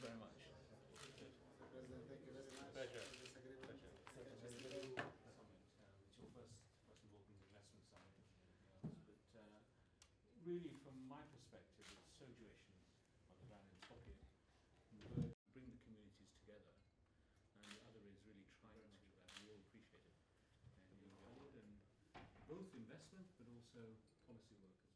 very much. Thank you very much. Really, from my perspective, it's so Jewish on the ground in Skopje. The bring the communities together, and the other is really trying to do that. We all appreciate it, and uh, and both investment but also policy work.